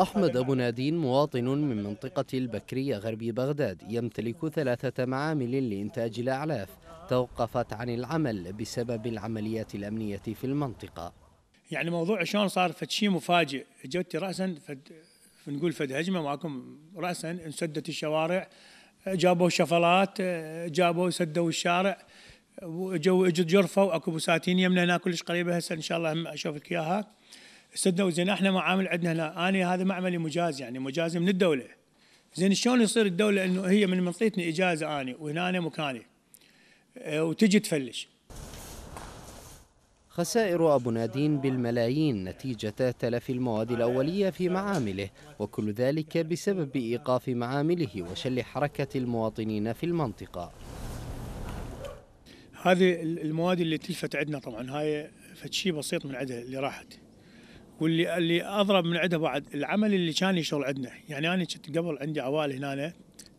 أحمد أبو نادين مواطن من منطقة البكرية غربي بغداد يمتلك ثلاثة معامل لإنتاج الأعلاف توقفت عن العمل بسبب العمليات الأمنية في المنطقة. يعني موضوع شلون صار فد شيء مفاجئ جوتي راسا فد نقول فد هجمة معكم راسا انسدت الشوارع جابوا شفلات جابوا سدوا الشارع وجو اجوا جرفوا أكو بساتين يمنا هنا كلش قريبة هسه إن شاء الله أشوف لك إياها. سدوا زين إحنا معامل عندنا هنا. أنا هذا معملي مجاز يعني مجاز من الدولة. زين شلون يصير الدولة إنه هي من منطيتني إجازة آني وهنا أنا مكاني وتجي تفلش. خسائر أبو نادين بالملايين نتيجة تلف المواد الأولية في معامله وكل ذلك بسبب إيقاف معامله وشل حركة المواطنين في المنطقة. هذه المواد اللي تلفت عندنا طبعا هاي فشي بسيط من عندها اللي راحت. واللي اللي أضرب من عندها بعد العمل اللي كان يشتغل عندنا. يعني أنا كنت قبل عندي عوائل هنا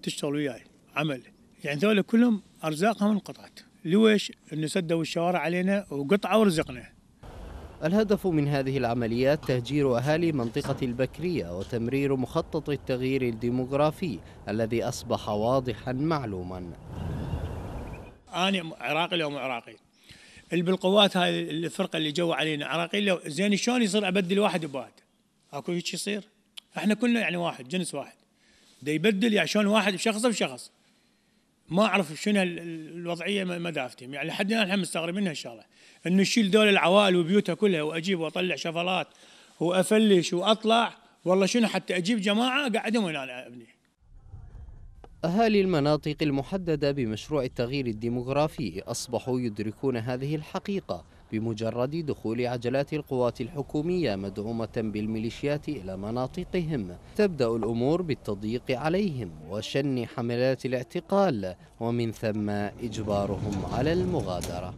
تشتغل وياي عمل. يعني ذولا كلهم أرزاقهم انقطعت. لويش إنه سدوا الشوارع علينا وقطعوا رزقنا. الهدف من هذه العمليات تهجير أهالي منطقة البكرية وتمرير مخطط التغيير الديموغرافي الذي أصبح واضحا معلوما. أنا عراقي لو مو عراقي. بالقوات هاي الفرقة اللي جو علينا عراقي لو زين شلون يصير أبدل واحد بواحد أكو هيك يصير؟ إحنا كلنا يعني واحد جنس واحد. دا يبدل يعني شلون واحد بشخص بشخص. ما أعرف شنو الوضعية ما دافتهم يعني لحد الآن إحنا مستغربين هالشغله إنه يشيل دول العوائل وبيوتها كلها وأجيب وأطلع شفلات وأفلش وأطلع والله شنو حتى أجيب جماعة قاعدهم هنا أنا ابني؟ أهالي المناطق المحددة بمشروع التغيير الديمغرافي أصبحوا يدركون هذه الحقيقة بمجرد دخول عجلات القوات الحكومية مدعومة بالميليشيات إلى مناطقهم. تبدأ الأمور بالتضييق عليهم وشن حملات الاعتقال ومن ثم إجبارهم على المغادرة.